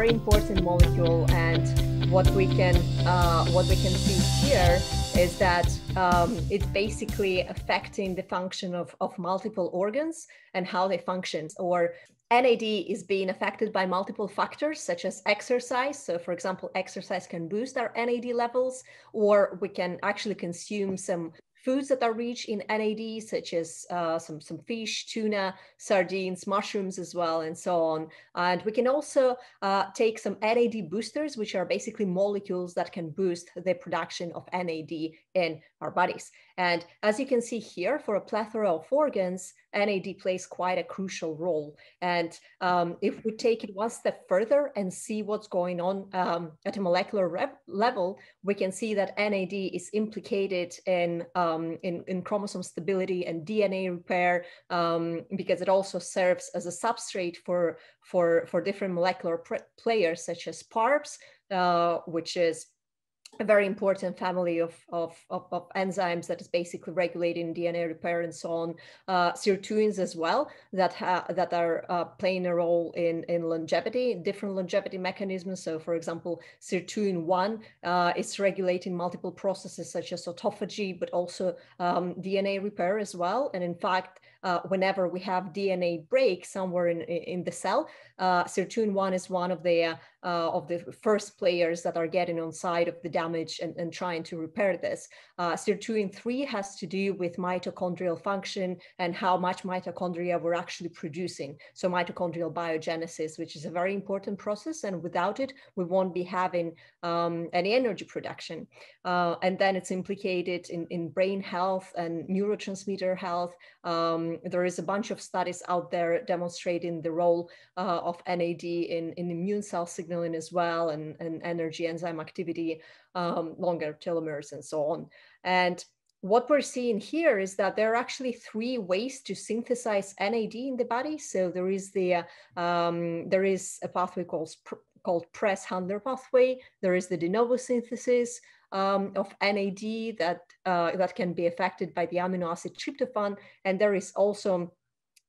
very important molecule, and what we can uh, what we can see here is that um, it's basically affecting the function of, of multiple organs and how they function. Or NAD is being affected by multiple factors such as exercise. So, for example, exercise can boost our NAD levels, or we can actually consume some foods that are rich in NAD, such as uh, some, some fish, tuna, sardines, mushrooms as well, and so on. And we can also uh, take some NAD boosters, which are basically molecules that can boost the production of NAD in our bodies. And as you can see here, for a plethora of organs, NAD plays quite a crucial role. And um, if we take it one step further and see what's going on um, at a molecular level, we can see that NAD is implicated in, um, in, in, chromosome stability and DNA repair um, because it also serves as a substrate for, for, for different molecular players such as PARPs, uh, which is a very important family of, of, of, of, enzymes that is basically regulating DNA repair and so on. Uh, sirtuins as well that ha- that are uh, playing a role in, in longevity, different longevity mechanisms. So, for example, sirtuin one uh, is regulating multiple processes such as autophagy, but also um, DNA repair as well. And in fact, uh, whenever we have DNA break somewhere in, in the cell, uh, sirtuin one is one of the uh, uh, of the first players that are getting on side of the damage and, and trying to repair this. Uh, sirtuin 3 has to do with mitochondrial function and how much mitochondria we're actually producing. So mitochondrial biogenesis, which is a very important process. And without it, we won't be having um, any energy production. Uh, and then it's implicated in, in brain health and neurotransmitter health. Um, there is a bunch of studies out there demonstrating the role uh, of NAD in, in immune cell signaling as well and, and energy enzyme activity, um, longer telomeres and so on. And what we're seeing here is that there are actually three ways to synthesize NAD in the body. So there is the um, there is a pathway called called Preiss-Handler pathway. There is the de novo synthesis um, of NAD that uh, that can be affected by the amino acid tryptophan, and there is also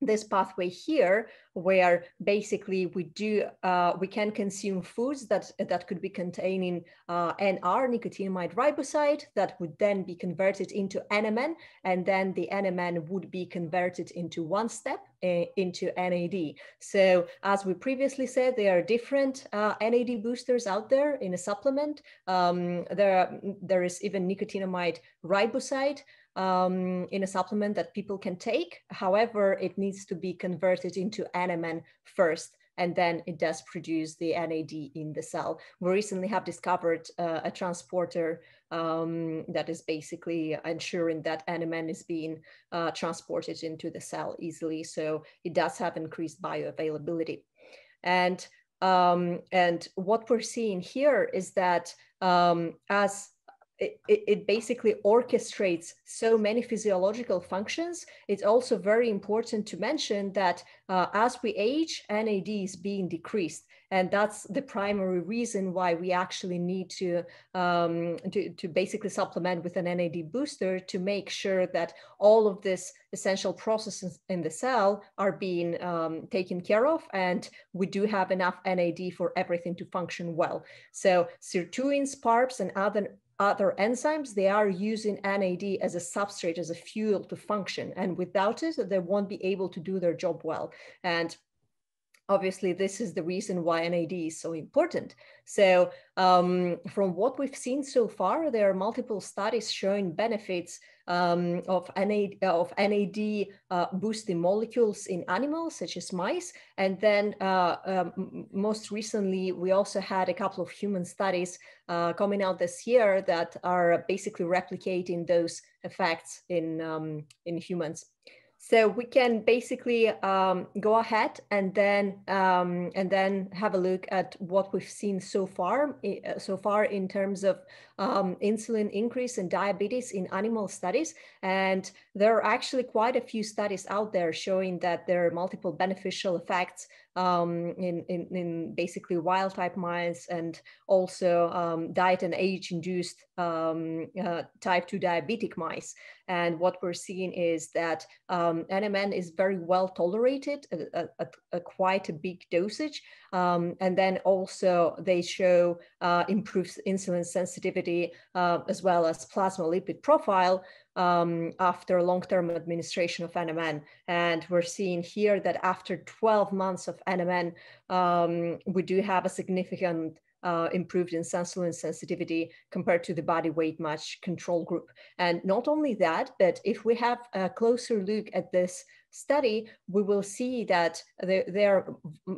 this pathway here where basically we do uh, we can consume foods that that could be containing uh, NR nicotinamide riboside that would then be converted into NMN and then the NMN would be converted into one step uh, into NAD. So as we previously said, there are different uh, NAD boosters out there in a supplement. Um, there, there is even nicotinamide riboside um, in a supplement that people can take. However, it needs to be converted into NMN first and then it does produce the NAD in the cell. We recently have discovered uh, a transporter um, that is basically ensuring that NMN is being uh, transported into the cell easily. So it does have increased bioavailability. And, um, and what we're seeing here is that um, as it, it, basically orchestrates so many physiological functions. It's also very important to mention that uh, as we age, NAD is being decreased. And that's the primary reason why we actually need to, um, to, to basically supplement with an NAD booster to make sure that all of this essential processes in the cell are being um, taken care of and we do have enough NAD for everything to function well. So sirtuins, PARPs, and other other enzymes, they are using NAD as a substrate, as a fuel to function. And without it, they won't be able to do their job well. And obviously this is the reason why NAD is so important. So um, from what we've seen so far, there are multiple studies showing benefits um, of NAD, of NAD uh, boosting molecules in animals such as mice. And then uh, um, most recently, we also had a couple of human studies uh, coming out this year that are basically replicating those effects in, um, in humans. So we can basically um, go ahead and then um, and then have a look at what we've seen so far uh, so far in terms of um, insulin increase in diabetes in animal studies. And there are actually quite a few studies out there showing that there are multiple beneficial effects um, in, in, in, basically wild type mice and also um, diet and age induced um, uh, type 2 diabetic mice. And what we're seeing is that um, NMN is very well tolerated at, at, at quite a big dosage. Um, and then also they show uh, improved insulin sensitivity uh, as well as plasma lipid profile um, after long-term administration of NMN. And we're seeing here that after 12 months of NMN, um, we do have a significant uh, improved in insulin sensitivity compared to the body weight match control group. And not only that, but if we have a closer look at this study, we will see that there, there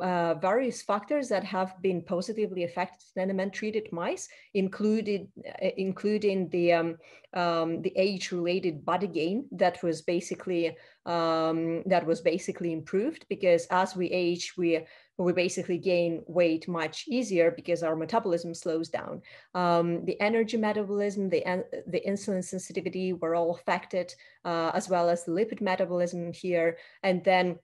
are uh, various factors that have been positively affected in NMN-treated mice, included, uh, including the, um, um, the age-related body gain that was basically um, that was basically improved because as we age, we we basically gain weight much easier because our metabolism slows down. Um, the energy metabolism, the, the insulin sensitivity were all affected, uh, as well as the lipid metabolism here. And then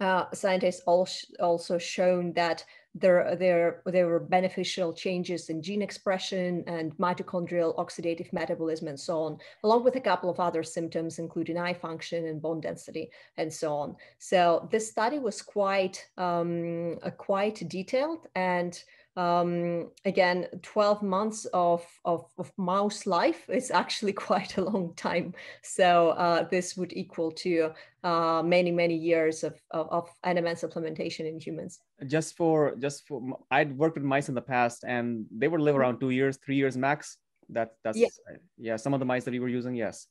uh, scientists also shown that there, there, there were beneficial changes in gene expression and mitochondrial oxidative metabolism and so on, along with a couple of other symptoms, including eye function and bone density and so on. So this study was quite, um, uh, quite detailed and um, again, 12 months of, of, of, mouse life is actually quite a long time. So uh, this would equal to uh, many, many years of, of, of NMN supplementation in humans. Just for, just for, I'd worked with mice in the past and they would live mm-hmm. around two years, three years max. That, that's, yeah. yeah, some of the mice that we were using, yes.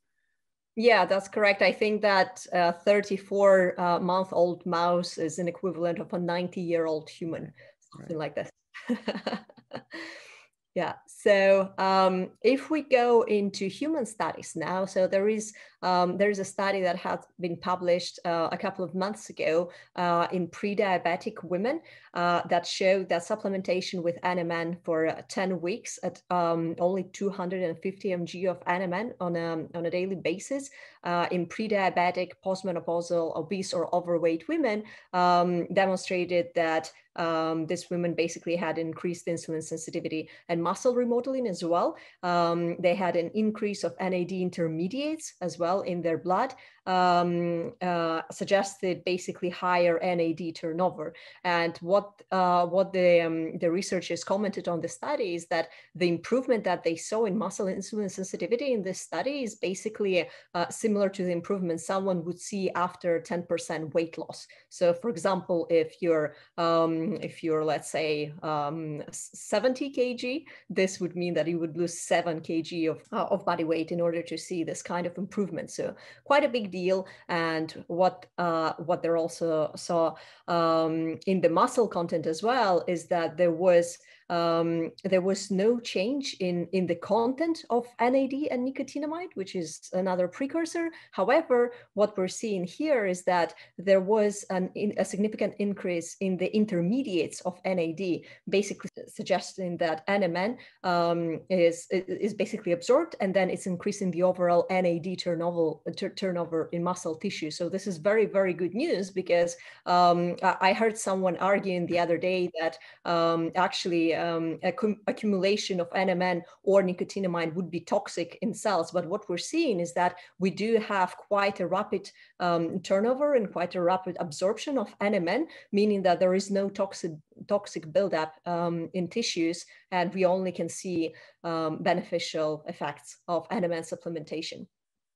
Yeah, that's correct. I think that a 34 uh, month old mouse is an equivalent of a 90 year old human, something right. like this. yeah, so um, if we go into human studies now, so there is um, there is a study that has been published uh, a couple of months ago uh, in pre-diabetic women uh, that showed that supplementation with NMN for uh, 10 weeks at um, only 250 mg of NMN on a, on a daily basis uh, in pre-diabetic, postmenopausal, obese or overweight women um, demonstrated that um, these women basically had increased insulin sensitivity and muscle remodeling as well. Um, they had an increase of NAD intermediates as well in their blood, um, uh, suggested basically higher NAD turnover. And what uh, what the um, the researchers commented on the study is that the improvement that they saw in muscle insulin sensitivity in this study is basically uh, similar to the improvement someone would see after 10% weight loss. So, for example, if you're um, if you're let's say um, 70 kg, this would mean that you would lose seven kg of uh, of body weight in order to see this kind of improvement. So, quite a big deal. And what uh, what they also saw um, in the muscle content as well is that there was um, there was no change in, in the content of NAD and nicotinamide, which is another precursor. However, what we're seeing here is that there was an, in, a significant increase in the intermediates of NAD, basically suggesting that NMN um, is, is basically absorbed and then it's increasing the overall NAD turnover, turnover in muscle tissue. So this is very, very good news because um, I heard someone arguing the other day that um, actually um, accumulation of NMN or nicotinamide would be toxic in cells. But what we're seeing is that we do have quite a rapid um, turnover and quite a rapid absorption of NMN, meaning that there is no toxic toxic buildup um, in tissues, and we only can see um, beneficial effects of NMN supplementation.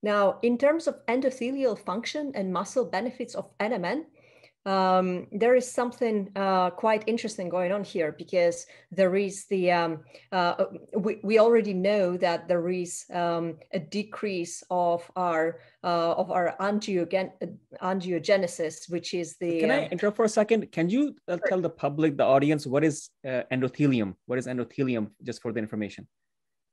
Now, in terms of endothelial function and muscle benefits of NMN, um, there is something uh, quite interesting going on here because there is the um, uh, uh, we, we already know that there is um, a decrease of our uh, of our angiogen angiogenesis, which is the. Can I uh, interrupt for a second? Can you uh, tell the public, the audience, what is endothelium? What is endothelium, just for the information?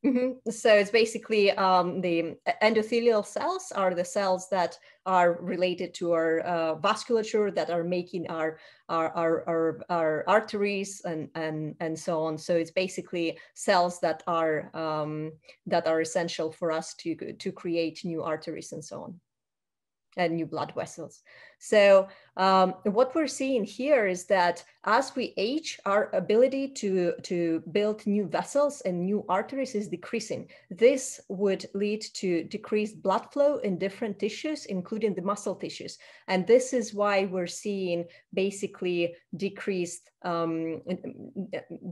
Mm-hmm. So it's basically um, the endothelial cells are the cells that are related to our uh, vasculature that are making our our, our, our, our, arteries and, and, and so on. So it's basically cells that are um, that are essential for us to to create new arteries and so on. and new blood vessels. So um, what we're seeing here is that as we age, our ability to, to build new vessels and new arteries is decreasing. This would lead to decreased blood flow in different tissues, including the muscle tissues. And this is why we're seeing basically decreased um,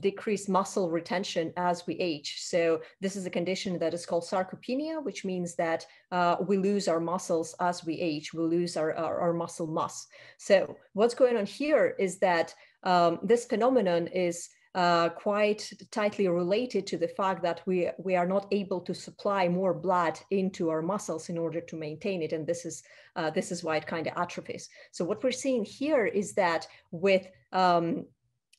decreased muscle retention as we age. So this is a condition that is called sarcopenia, which means that uh, we lose our muscles as we age. We lose our, our, our muscle mass. So what's going on here is that um, this phenomenon is uh, quite tightly related to the fact that we, we are not able to supply more blood into our muscles in order to maintain it. And this is, uh, this is why it kind of atrophies. So what we're seeing here is that with um,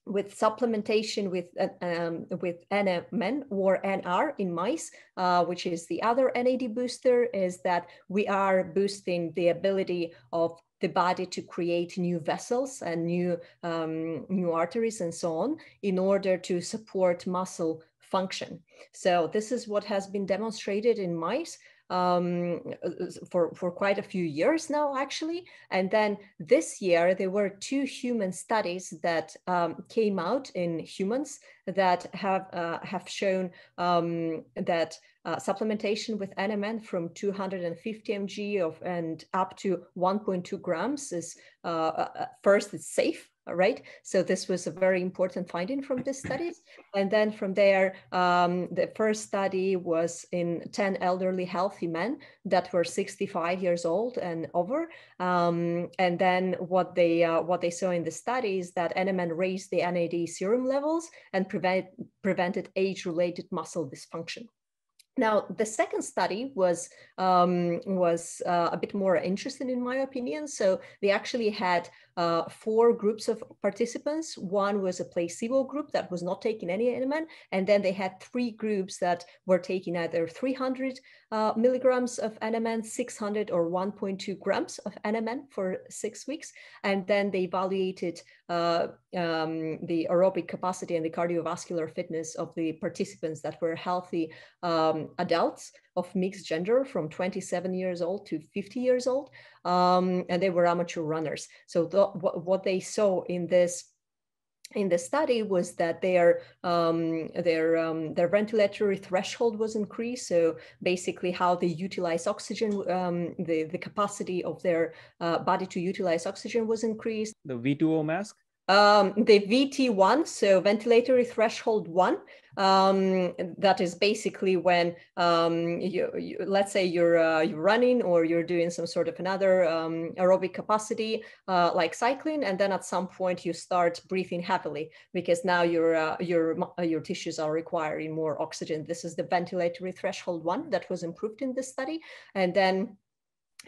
with supplementation with uh, um, with NMN or NR in mice, uh, which is the other NAD booster, is that we are boosting the ability of the body to create new vessels and new, um, new arteries and so on in order to support muscle function. So this is what has been demonstrated in mice um, for, for quite a few years now, actually. And then this year, there were two human studies that um, came out in humans that have, uh, have shown um, that uh, supplementation with NMN from 250 mg of and up to 1.2 grams is uh, uh, first it's safe right? So this was a very important finding from this study. And then from there, um, the first study was in 10 elderly healthy men that were 65 years old and over. Um, and then what they, uh, what they saw in the study is that NMN raised the NAD serum levels and prevent, prevented age-related muscle dysfunction. Now, the second study was, um, was uh, a bit more interesting in my opinion. So they actually had uh, four groups of participants. One was a placebo group that was not taking any NMN, and then they had three groups that were taking either 300 uh, milligrams of NMN, 600 or 1.2 grams of NMN for six weeks. And then they evaluated uh, um, the aerobic capacity and the cardiovascular fitness of the participants that were healthy um, adults of mixed gender from 27 years old to 50 years old. Um, and they were amateur runners. So what they saw in this in the study was that their um, their um, their ventilatory threshold was increased. So basically, how they utilize oxygen, um, the the capacity of their uh, body to utilize oxygen was increased. The VO2 max. Um, the VT1, so ventilatory threshold one, um, that is basically when um, you, you, let's say you're uh, you're running or you're doing some sort of another um, aerobic capacity uh, like cycling, and then at some point you start breathing heavily because now your uh, your uh, your tissues are requiring more oxygen. This is the ventilatory threshold one that was improved in this study, and then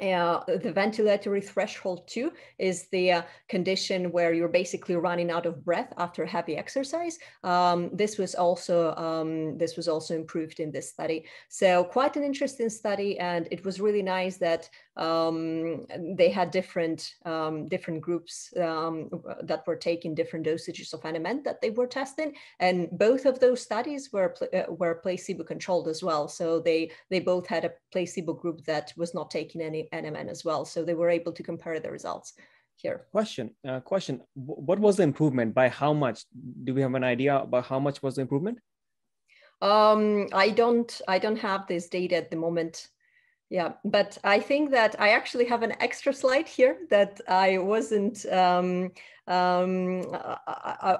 uh, the ventilatory threshold two is the uh, condition where you're basically running out of breath after heavy exercise. Um, this was also um, this was also improved in this study. So quite an interesting study, and it was really nice that um, they had different um, different groups um, that were taking different dosages of NMN that they were testing, and both of those studies were uh, were placebo controlled as well. So they they both had a placebo group that was not taking any NMN as well. So they were able to compare the results here. Question, uh, question. What was the improvement? By how much? Do we have an idea about how much was the improvement? Um, I don't, I don't have this data at the moment. Yeah, but I think that I actually have an extra slide here that I wasn't um, um, I,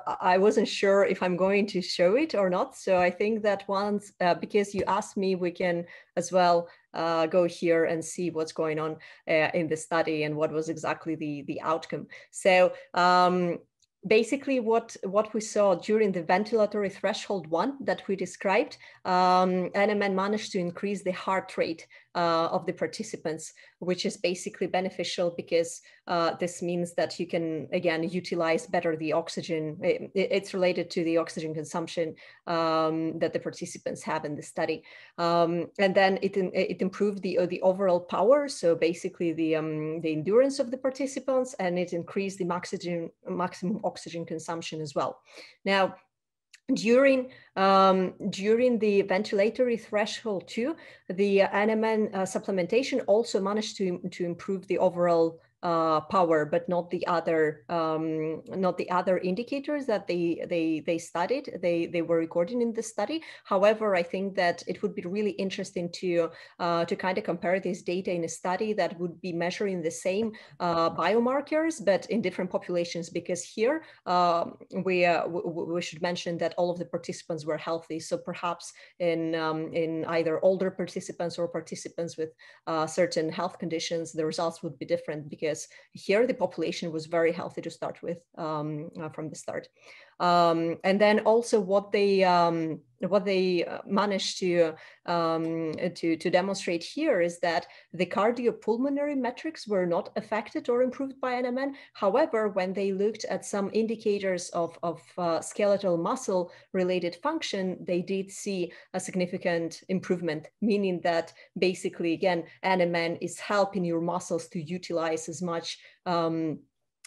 I, I, wasn't sure if I'm going to show it or not. So I think that once uh, because you asked me, we can as well uh, go here and see what's going on uh, in the study and what was exactly the the outcome. So um, basically what what we saw during the ventilatory threshold one that we described um, NMN managed to increase the heart rate uh, of the participants, which is basically beneficial because uh, this means that you can, again, utilize better the oxygen. It, it's related to the oxygen consumption um, that the participants have in the study. Um, and then it, it improved the, the overall power. So basically the, um, the endurance of the participants and it increased the maximum, maximum oxygen consumption as well. Now, during um, during the ventilatory threshold two, the NMN uh, supplementation also managed to to improve the overall uh, power, but not the other um, not the other indicators that they they they studied. They they were recording in the study. However, I think that it would be really interesting to uh, to kind of compare this data in a study that would be measuring the same uh, biomarkers, but in different populations. Because here um, we uh, we should mention that all of the participants were healthy. So perhaps in um, in either older participants or participants with uh, certain health conditions, the results would be different because because here the population was very healthy to start with um, uh, from the start. Um, and then also what they um, what they uh, managed to, um, to to demonstrate here is that the cardiopulmonary metrics were not affected or improved by NMN. However, when they looked at some indicators of, of uh, skeletal muscle related function, they did see a significant improvement, meaning that basically, again, NMN is helping your muscles to utilize as much um,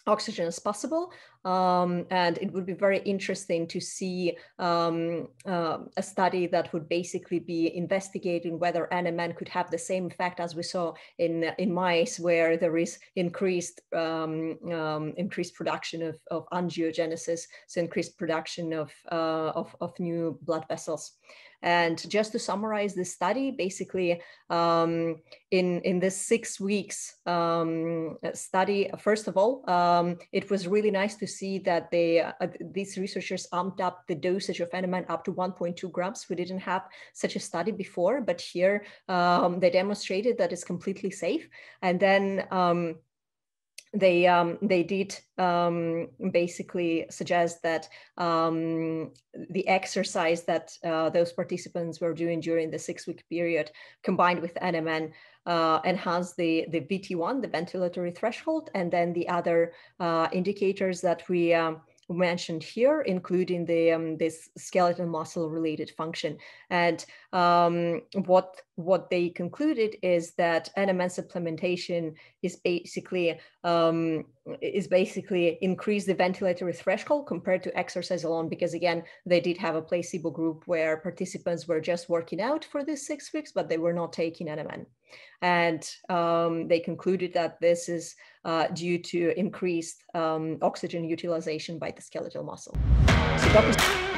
oxygen as possible. Um, and it would be very interesting to see um, uh, a study that would basically be investigating whether NMN could have the same effect as we saw in, in mice, where there is increased um, um increased production of, of angiogenesis, so increased production of, uh, of, of new blood vessels. And just to summarize the study, basically um, in, in this six weeks um, study, first of all, um, it was really nice to see that they, uh, these researchers amped up the dosage of NMN up to 1.2 grams. We didn't have such a study before, but here um, they demonstrated that it's completely safe. And then um, they um, they did um, basically suggest that um, the exercise that uh, those participants were doing during the six week period combined with NMN uh, enhanced the, the VT1, the ventilatory threshold, and then the other uh, indicators that we um, mentioned here, including the um, this skeletal muscle related function. And um, what what they concluded is that NMN supplementation is basically um, is basically increase the ventilatory threshold compared to exercise alone. Because again, they did have a placebo group where participants were just working out for these six weeks, but they were not taking NMN. And um, they concluded that this is uh, due to increased um, oxygen utilization by the skeletal muscle. So